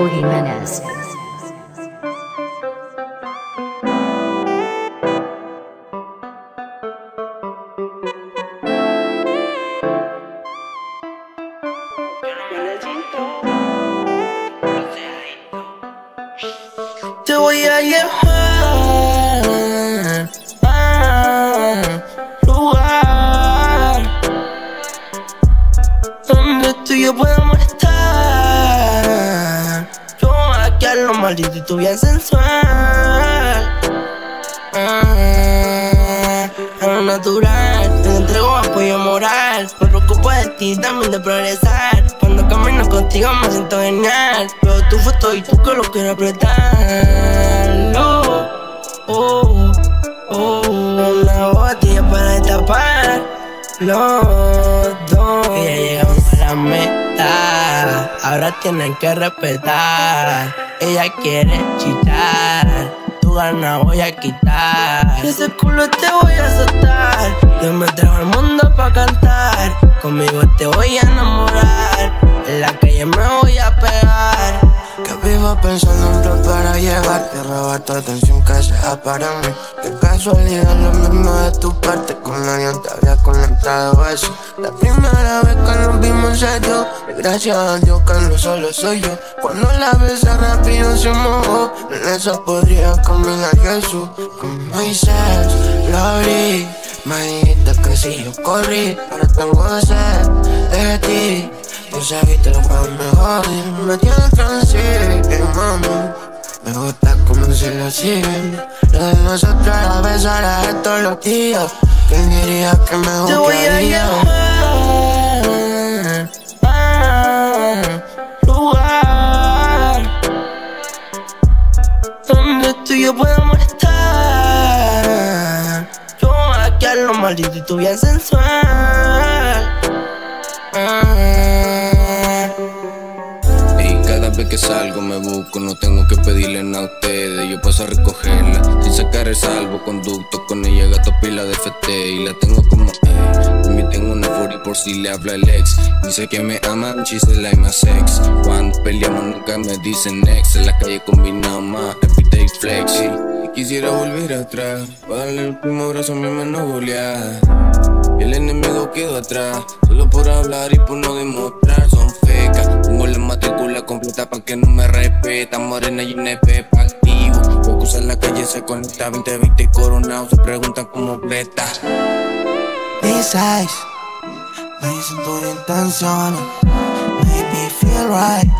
Nico Jimenez. Te voy a llevar maldito y tú bien sensual. Ah, a lo natural, te entrego apoyo moral. Me preocupo de ti, también de progresar. Cuando camino contigo me siento genial. Veo tu foto y tú que lo quiero apretar. Oh, oh, oh. Una botella para destapar. Los dos. Y ya llegamos a la meta. Ahora tienen que respetar. Ella quiere chitar. Tu gana voy a quitar. Ese culo te voy a soltar. Yo me trajo al mundo pa' cantar. Conmigo te voy a enamorar. Pensando en plan para llevarte, robar tu atención que sea para mí. De casualidad lo mismo de tu parte, con nadie te había conectado eso. La primera vez que nos vimos en serio, y gracias a Dios que no solo soy yo. Cuando la besé rápido se mojó, en eso podría caminar Jesús. Con Moisés lo abrí, me dijiste que si yo corrí, ahora tengo sed de ti. Yo sé que te lo puedo mejor Me tienes transi, mami Me gusta como se lo siguen. Lo de nosotros a besar a todos los días. ¿Quién diría que me Te voy a llevar a lugar donde tú y yo podamos estar. Yo aquí a lo maldito y tú bien sensual. Y que salgo me busco, no tengo que pedirle nada a ustedes. Yo paso a recogerla sin sacar el salvoconducto. Con ella gato pila de FT y la tengo como. Y me tengo una fury por si le habla el ex. Dice que me ama, she's the like my sex. Cuando peleamos nunca me dicen ex. En la calle combinado más, everyday flex. Y quisiera volver atrás, para darle el último brazo a mi mano goleada. El enemigo quedó atrás, solo por hablar y por no demostrar. La matrícula completa pa' que no me respetan. Morena y NP pa' activo. Focus en la calle se conecta 2020 coronado. Se preguntan cómo presta. Eyes me dicen tus intenciones Make me feel right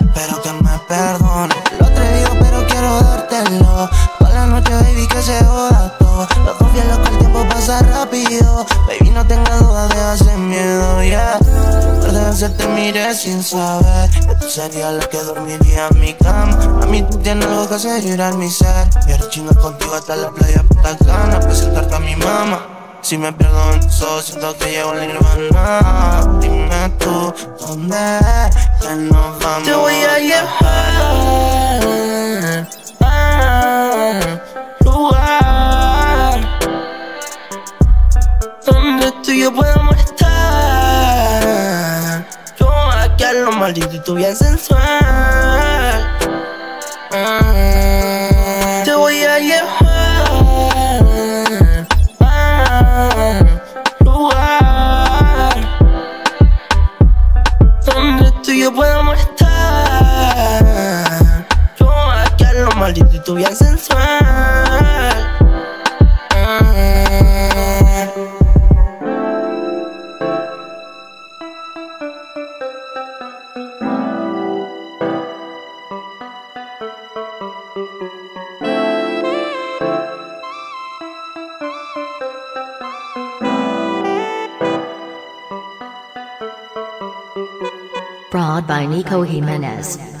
Espero que me perdones Lo atrevido pero quiero dártelo Toda la noche baby que se joda todo Los dos bien locos el tiempo pasa rápido Baby no tengas Veces te miré sin saber. Que tú serías la que dormiría en mi cama. A mí tú tienes algo que hacer llorar mi ser. Quiero chingar contigo hasta la playa puta gana Presentarte a mi mamá. Si me eso, siento que llevo la nirvana. Dime tú, ¿dónde que nos vamos? Te voy a llevar aquí a lo maldito y tú bien sensual. Ah, Te voy a llevar a lugar donde tú y yo podamos estar. Yo aquí a lo maldito y tú bien sensual. Broad by Nico Jimenez.